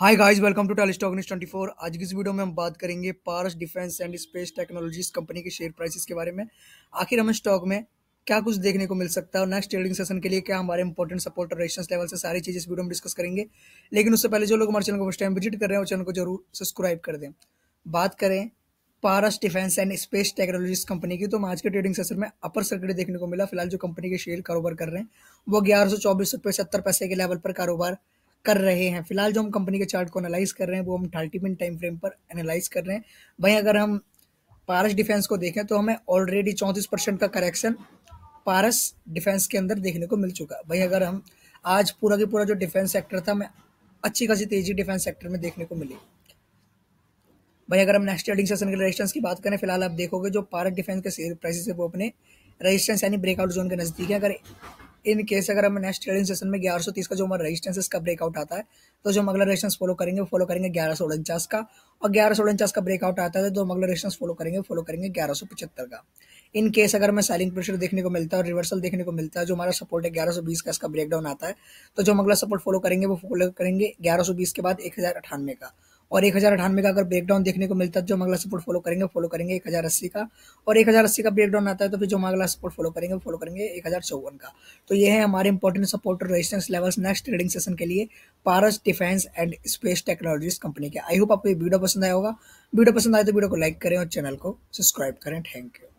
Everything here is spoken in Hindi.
Hi guys welcome to Telestock news 24 आज की इस वीडियो में हम बात करेंगे Paras defence and space technologies company के शेयर प्राइसेस के बारे में। आखिर हमें स्टॉक में क्या कुछ देखने को मिल सकता है नेक्स्ट ट्रेडिंग सेशन के लिए क्या हमारे इंपॉर्टेंट सपोर्ट और लेवल से सारी चीज़ इस वीडियो में डिस्कस करेंगे। लेकिन उससे पहले जो लोग हमारे चैनल को फ़र्स्ट टाइम विज़िट कर रहे हैं चैनल को ज़रूर सब्सक्राइब कर दें। बात करें Paras defence and space technologies company की तो आज के ट्रेडिंग सेशन में अपर सर्किट देखने को मिला। फ़िलहाल जो कंपनी के शेयर कारोबार कर रहे हैं, वो ग्यारह सौ चौबीस रुपये सत्तर पैसे के लेवल पर कारोबार कर रहे हैं। फ़िलहाल जो हम कंपनी के चार्ट को एनालाइज कर रहे हैं, वो हम थर्टी मिनट टाइम फ्रेम पर एनालाइज कर रहे हैं। वहीं अगर हम पारस डिफेंस को देखें तो हमें ऑलरेडी चौंतीस परसेंट का करेक्शन पारस डिफेंस के अंदर देखने को मिल चुका। वहीं अगर हम आज पूरा के पूरा जो डिफेंस सेक्टर था, हमें अच्छी खासी तेज़ी डिफेंस सेक्टर में देखने को मिली। भाई अगर हम नेक्स्ट ट्रेडिंग सेशन के रेजिस्टेंस की बात करें, फ़िलहाल आप देखोगे जो पारस डिफेंस के शेयर प्राइसेस है, वो अपने रेजिस्टेंस यानी ब्रेकआउट जोन के नज़दीक है। अगर इन केस अगर हम नेक्स्ट ट्रेडिंग सेशन में ग्यारह सौ तीस का जो हमारा रेजिस्टेंस का ब्रेकआउट आता है तो जो हम अगला रेजिस्टेंस फॉलो करेंगे फॉलो करेंगे ग्यारह सौ उनचास का। और ग्यारह सौ उनचास का ब्रेकआउट आता है तो हम अगला रेजिस्टेंस फॉलो करेंगे फॉलो करेंगे ग्यारह सौ पचहत्तर का। इन केस अगर हमें सेलिंग प्रेशर देखने को मिलता है और रिवर्सल देखने को मिलता है, जो हमारा सपोर्ट है ग्यारह सौ बीस का, इसका ब्रेकडाउन आता है तो जो हम अगला सपोर्ट फॉलो करेंगे, वो फॉलो करेंगे ग्यारह सौ बीस के बाद एक हज़ार अठानवे का। और एक हज़ार अठानवे का अगर ब्रेकडाउन देखने को मिलता है, जो हम सपोर्ट फॉलो करेंगे फॉलो करेंगे एक हज़ार अस्सी का। और एक हज़ार अस्सी का ब्रेकडाउन आता है तो फिर जो हम अगला सपोर्ट फॉलो करेंगे फॉलो करेंगे एक हज़ार चौवन का। तो ये है हमारे इंपॉर्टेंट सपोर्ट और resistance levels next trading session के लिए Paras defence and space technologies company के। आई होप आपको ये वीडियो पसंद आया होगा। वीडियो पसंद आए तो वीडियो को लाइक करें और चैनल को सब्सक्राइब करें। Thank you